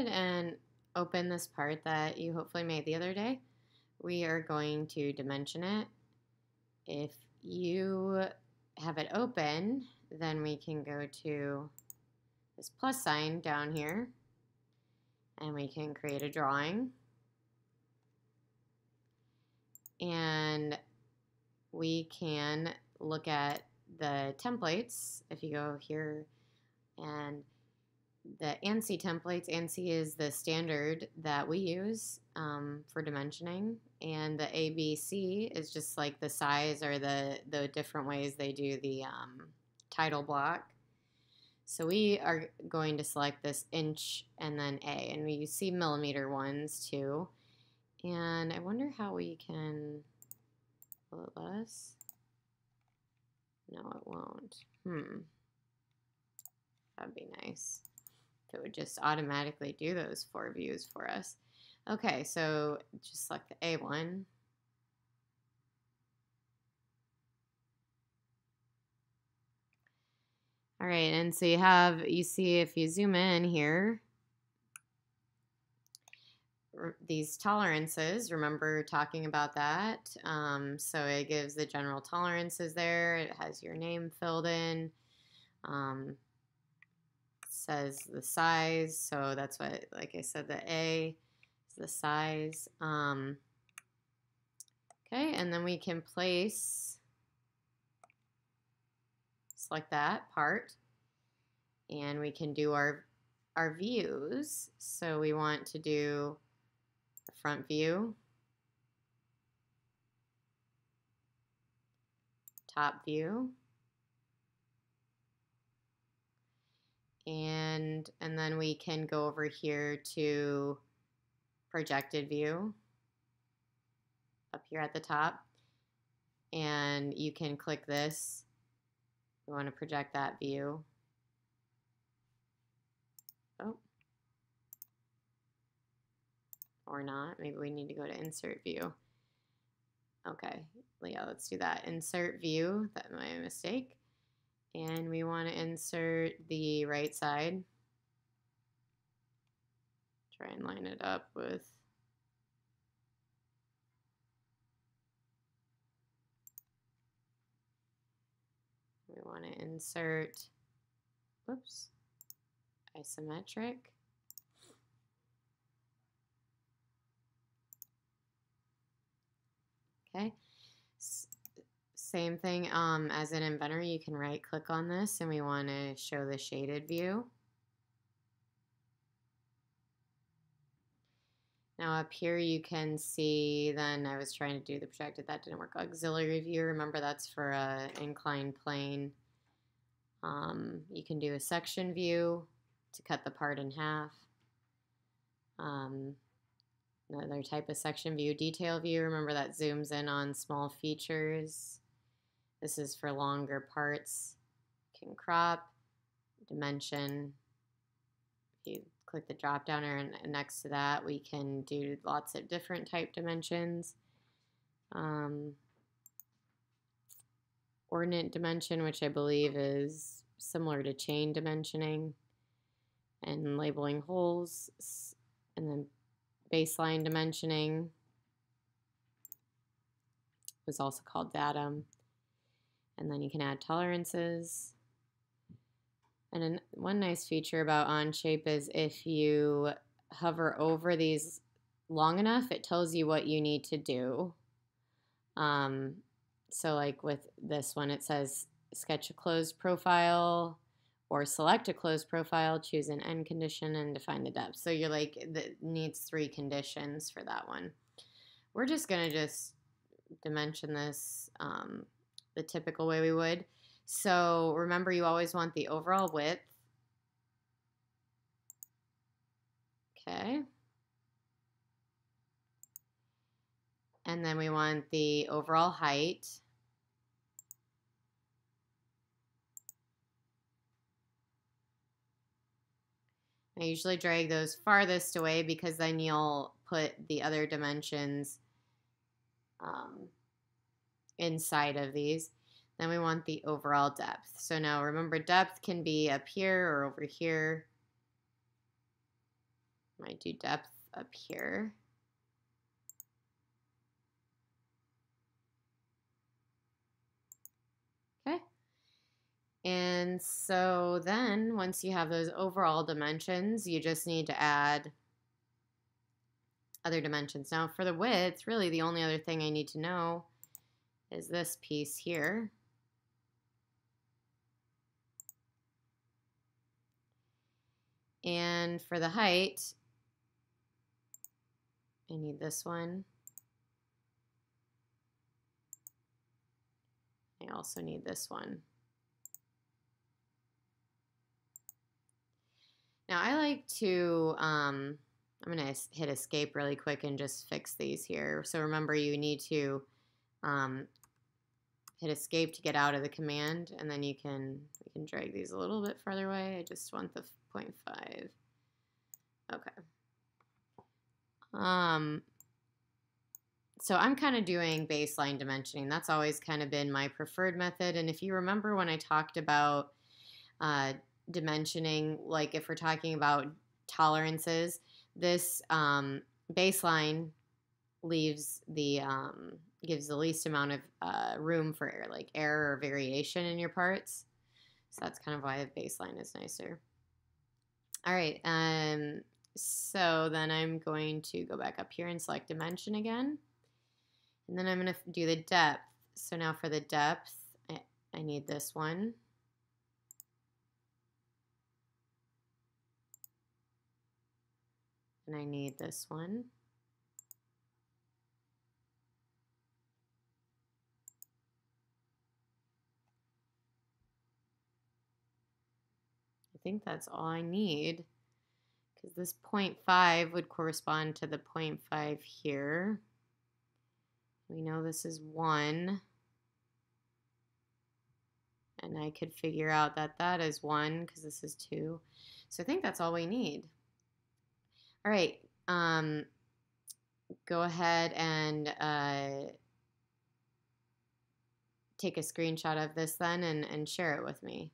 ahead and open this part that you hopefully made the other day. We are going to dimension it. If you have it open, then we can go to this plus sign down here and we can create a drawing. And we can look at the templates. If you go here and the ANSI templates, ANSI is the standard that we use um, for dimensioning, and the ABC is just like the size or the, the different ways they do the um, title block. So we are going to select this inch and then A, and we see millimeter ones too. And I wonder how we can, it let us? No, it won't. Hmm. That'd be nice. It would just automatically do those four views for us. Okay, so just select the A1. All right, and so you have, you see if you zoom in here, these tolerances, remember talking about that. Um, so it gives the general tolerances there. It has your name filled in. Um, says the size. So that's what, like I said, the A is the size. Um, okay, and then we can place, select that part. And we can do our, our views. So we want to do the front view, top view, and and then we can go over here to projected view. Up here at the top. And you can click this. We want to project that view. Oh. Or not. Maybe we need to go to insert view. Okay. Yeah let's do that. Insert view. That my mistake and we want to insert the right side. Try and line it up with we want to insert whoops isometric okay same thing um, as an Inventor, you can right click on this and we want to show the shaded view. Now up here you can see, then I was trying to do the projected, that didn't work. Auxiliary view, remember that's for a inclined plane. Um, you can do a section view to cut the part in half. Um, another type of section view, detail view, remember that zooms in on small features. This is for longer parts. can crop, dimension. If you click the drop down and next to that, we can do lots of different type dimensions. Um, ordinate dimension, which I believe is similar to chain dimensioning, and labeling holes, and then baseline dimensioning was also called datum and then you can add tolerances. And then one nice feature about Onshape is if you hover over these long enough, it tells you what you need to do. Um, so like with this one, it says sketch a closed profile or select a closed profile, choose an end condition, and define the depth. So you're like, that needs three conditions for that one. We're just going to just dimension this um, the typical way we would. So remember, you always want the overall width. Okay. And then we want the overall height. I usually drag those farthest away because then you'll put the other dimensions um, inside of these. Then we want the overall depth. So now remember depth can be up here or over here. Might do depth up here. Okay. And so then once you have those overall dimensions, you just need to add other dimensions. Now for the width, really the only other thing I need to know is this piece here. And for the height, I need this one. I also need this one. Now I like to, um, I'm going to hit escape really quick and just fix these here. So remember you need to um, hit escape to get out of the command and then you can, we can drag these a little bit further away. I just want the 0.5. Okay. Um, so I'm kind of doing baseline dimensioning. That's always kind of been my preferred method. And if you remember when I talked about uh, dimensioning, like if we're talking about tolerances, this um, baseline leaves the um, gives the least amount of uh, room for like error or variation in your parts. So that's kind of why the baseline is nicer. All right, um, so then I'm going to go back up here and select dimension again. And then I'm going to do the depth. So now for the depth, I, I need this one. And I need this one. Think that's all I need because this 0.5 would correspond to the 0.5 here. We know this is 1. And I could figure out that that is 1 because this is 2. So I think that's all we need. All right. Um, go ahead and uh, take a screenshot of this then and, and share it with me.